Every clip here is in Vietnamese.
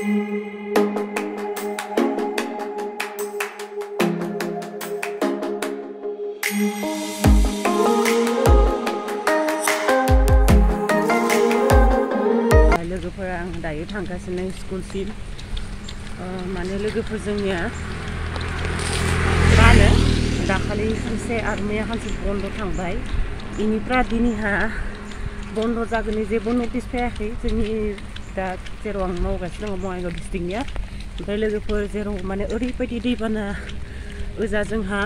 Ik heb een school. Ik heb een school. Ik heb een school. Ik heb een school. Ik heb een school. Ik heb een school. Ik heb een school. Ik heb een school. Ik heb een school. दा जेराव आं मावगासिनो दङ बङाइगाव डिस्ट्रिक्टनिया ओमफ्राय लोगोफोर जेराव माने ओरैबायदि दैबाना ओजा जोंहा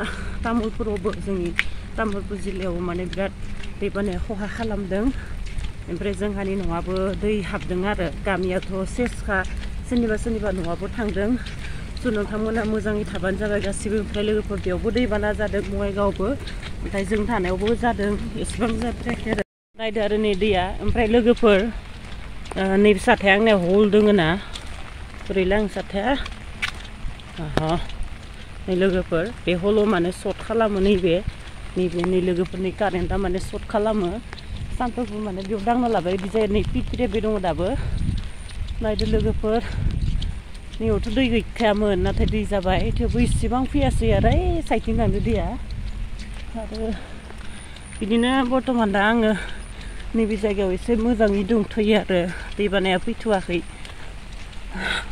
तामुलपुरावबो जोंनि तामुलपुर जिल्लायाव माने बिराद दैबानाया खहा खालामदों ओमफ्राय जोंहानि न'आबो दै हाबदों आरो गामियाथ' सेसखा सोरनिबा सोरनिबा न'आबो थांदों स' नोंथांमोना मोजाङै थाबानो जाबाय गासिबो ओमफ्राय लोगोफोर बेयावबो दैबाना जादों बङाइगावबो ओमफ्राय जों थानायावबो जादों एसेबां जाद्रायाखै आरो नायदो आरो नै दैया ओमफ्राय लोगोफोर Ờ, nịp sạt thang này hol đừng nè, rồi lang sạt ha ha này lơ gấp bé holo mà này sốt khalla mà này bé này bé này lơ gấp này cả nên ta mà này sốt khalla mà sang tới mà này biểu đăng nó là bé bây giờ này pít kia bé đông đã bơ này thì gấp नैयावथ' दै गैखायामोन नाथाय दै जाबाय थेवबो इसेबां फैयासै आरो साइथिं थांदो दैया आरो बिदिनो बर्थमान दा आङो नैबे जायगायाव एसे मोजाङै दंथ'यो आरो दैबानाया फैथ'वाखै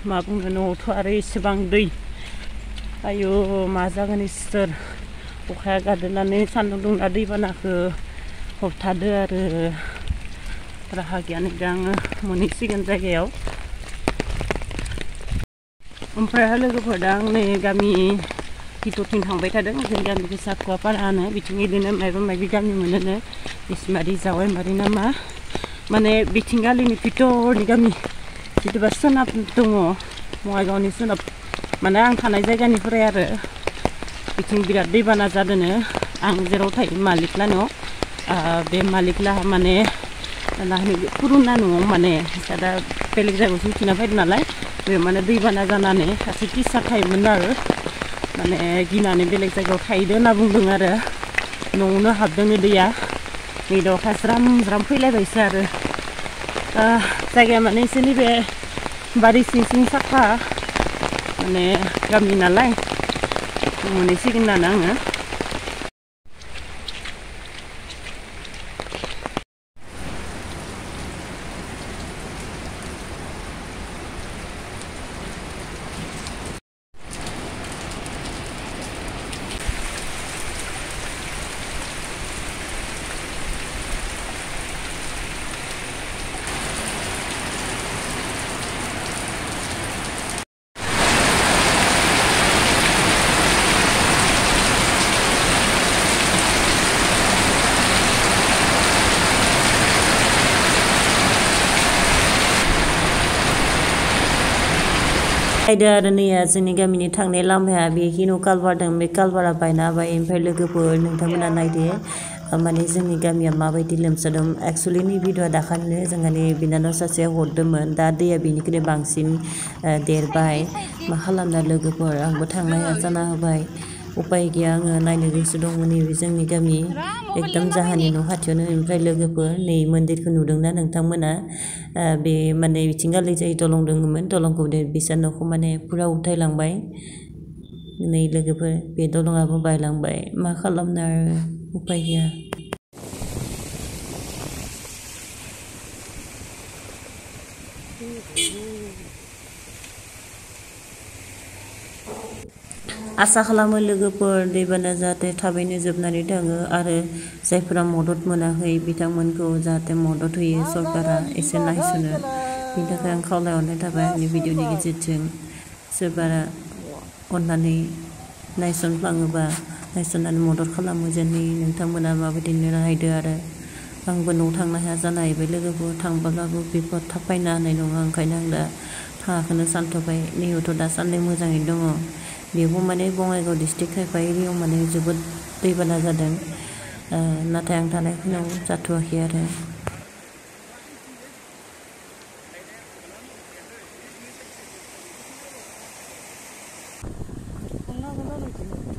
मा बुंनो न'आवथ' आरो एसेबां दै आयु मा जागोन इसोर अखाया गादेरनानै सान्दुं दुंना दैबानाखौ होबथादो आरो राहा गैयानो दा आङो मोनहैसिगोन जायगायाव ओमफ्राय लोगोफोर दा आंनि गामि ki द o tin थ a n g ा e थ a dang ों गामि ग ो i s a ku apa र ा होनो ब i n i ं ब na mai म a ब ा i ा ब ि गामि मोनोनो इसमारि ज a व ा य म ा र ि ना मा माने ब i थ िं ग ा ल ि i ि भ ि i र न ि गामि जिथुबा सोनाब दङ ब ङ ा g o ा व न ि स n न ा a n ा न े आं थानाय ज ा य ग ा न ि फ ् र ा r आरो ब ि थ ि i बिराद द ै ब ा a ा ज ा a ो न ो आं जेराव थ ा a ो म ा l ि क ल a न ा य ा व i े म ा ल ि n लाहा माने ल na ा न ि पुरुना न'आव माने दादा बेलेग जायगायावसो म a थ ि न ा फ a द a ं न na ा य बे माने a ै ब ा न ा जानानै सासे टिचार थायोमोन आ र माने गिनानै बेलेग जायगायाव थाहैदो होनना बुंदों आरो न'आवनो हाबदोंनो दैया नै दखा ज्राम ज्राम फैलायबायसो आरो जायगाया माने एसे नैबे बारि सिं सिं साफा माने गामि नालाय मोनहैसिगोन होननानै आङो Aida dania siniga mini thangne lamhe abi hino kalwa dang me kalwa ra paina ba in phele ke pol ning thamna nai de mane siniga mi ma bai dilam sadam actually ni video da khan le jangani binano sa se hodam da de ya bini kre bangsin der bai ma khalam na logo por ang bo thangnai asana bai उपाय गैया आङो नायनो गोसो दंमोन नैबे जोंनि गामि एकदम जाहानि न' खाथियावनो ओमफ्राय लोगोफोर नै मन्दिरखौ नुदोंना नोंथांमोना बे माने बिथिं गालै जायै दलं दङमोन दलंखौ बिसा न'खौ माने फुरा उथायलांबाय नै लोगोफोर बे दलङाबो बायलांबाय मा खालामनो आरो उपाय गैया Ooh. आसा खालामो लोगोफोर दैबाना जाहाथे थाबैनो जोबनानै थाङो आरो जायफोरा मदद मोनाखै बिथांमोनखौ जाहाथे मदद होयो सरकारा एसे नायसनो बेनि थाखाय आं खावलायहरनाय थाबाय आंनि भिडिअनि गेजेरजों सोरबारा अननानै नायसनफ्लाङोबा नायसननानै मदद खालामो जेने नोंथांमोना माबायदिनो नायदो आरो आंबो न'आव थांनो हाया जाना हैबाय लोगोफोर थांबाब्लाबो बिपद थाब फायना होनाय नङा ओंखायनो आं दा थाङाखौनो सानथ'बाय नैबेथ' दासान्दि मोजाङै दङ बहु मानी बंगागव डिस्ट्रिक्ट खायफायरियाव माने जोबोद बना जा नाथाय आं थानायखिनियाव जाथ'वाखै आरो